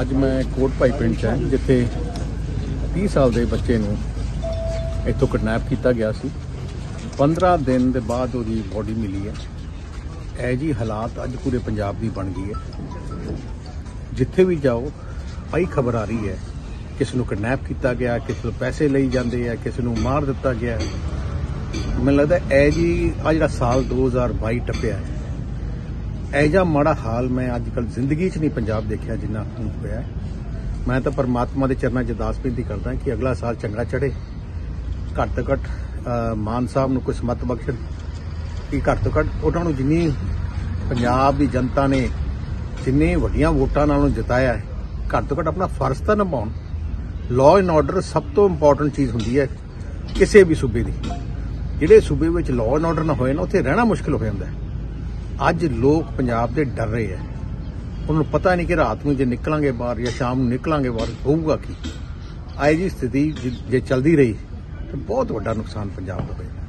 ਅੱਜ ਮੈਂ ਕੋਟ ਭਾਈ ਪਿੰਡ 'ਚ ਹਾਂ, ਜਿੱਥੇ 30 ਸਾਲ ਦੇ ਬੱਚੇ ਨੂੰ ਇੱਥੋਂ ਕਿਡਨੈਪ ਕੀਤਾ ਗਿਆ ਸੀ। 15 ਦਿਨ ਦੇ ਬਾਅਦ ਉਹਦੀ ਬੋਡੀ ਮਿਲੀ ਹੈ। ਇਹ ਜੀ ਹਾਲਾਤ ਅੱਜ ਪੂਰੇ ਪੰਜਾਬ ਦੀ ਬਣ ਗਈ ਹੈ। ਜਿੱਥੇ ਵੀ ਜਾਓ ਆਈ ਖਬਰ ਆ ਰਹੀ ਹੈ। ਕਿਸ ਨੂੰ ਕਿਡਨੈਪ ਕੀਤਾ ਗਿਆ, ਕਿਸ ਨੂੰ ਪੈਸੇ ਲਈ ਜਾਂਦੇ ਆ, ਕਿਸੇ ਨੂੰ ਮਾਰ ਦਿੱਤਾ ਗਿਆ। ਮੈਨੂੰ ਲੱਗਦਾ ਇਹ ਜੀ ਆ ਜਿਹੜਾ ਸਾਲ 2022 ਟੱਪਿਆ ਹੈ। ਇਹ ਜਿਹਾ ਮਾੜਾ ਹਾਲ ਮੈਂ ਅੱਜ ਕੱਲ ਜ਼ਿੰਦਗੀ 'ਚ ਨਹੀਂ ਪੰਜਾਬ ਦੇਖਿਆ ਜਿੰਨਾ ਹੁਣ ਹੋਇਆ ਮੈਂ ਤਾਂ ਪਰਮਾਤਮਾ ਦੇ ਚਰਨਾਂ 'ਚ ਅਰਦਾਸ ਬੇਨਤੀ ਕਰਦਾ ਕਿ ਅਗਲਾ ਸਾਲ ਚੰਗਾ ਚੜੇ ਘੱਟ ਤੋਂ ਘੱਟ ਮਾਨ ਸਾਹਿਬ ਨੂੰ ਕੁਝ ਮਤ ਬਖਸ਼ਣ ਕਿ ਘੱਟ ਤੋਂ ਘੱਟ ਉਹਨਾਂ ਨੂੰ ਜਿੰਨੀ ਪੰਜਾਬ ਦੀ ਜਨਤਾ ਨੇ ਜਿੰਨੇ ਵੱਡੀਆਂ ਵੋਟਾਂ ਨਾਲ ਉਹਨੂੰ ਜਿਤਾਇਆ ਹੈ, ਘੱਟ ਤੋਂ ਘੱਟ ਆਪਣਾ ਫਰਜ਼ ਤਾਂ ਨਿਭਾਉਣ। ਲਾਅ ਐਂਡ ਆਰਡਰ ਸਭ ਤੋਂ ਇੰਪੋਰਟੈਂਟ ਚੀਜ਼ ਹੁੰਦੀ ਹੈ, ਕਿਸੇ ਵੀ ਸੂਬੇ ਦੀ। ਜਿਹੜੇ ਸੂਬੇ ਵਿੱਚ ਲਾਅ ਐਂਡ ਆਰਡਰ ਨਾ ਹੋਏ ਨਾ, ਉੱਥੇ ਰਹਿਣਾ ਮੁਸ਼ਕਲ ਹੋ ਜਾਂਦਾ ਹੈ। ਅੱਜ ਲੋਕ ਪੰਜਾਬ ਦੇ ਡਰ ਰਹੇ ਹੈ ਉਹਨਾਂ ਨੂੰ ਪਤਾ ਨਹੀਂ ਕਿ ਰਾਤ ਨੂੰ ਜੇ ਨਿਕਲਾਂਗੇ ਬਾਹਰ ਜਾਂ ਸ਼ਾਮ ਨੂੰ ਨਿਕਲਾਂਗੇ ਬਾਹਰ, ਹੋਊਗਾ ਕੀ? ਆਈ ਜੀ ਸਥਿਤੀ ਜੇ- ਜੇ ਚੱਲਦੀ ਰਹੀ, ਤਾਂ ਬਹੁਤ ਵੱਡਾ ਨੁਕਸਾਨ ਪੰਜਾਬ ਦਾ ਹੋਏਗਾ।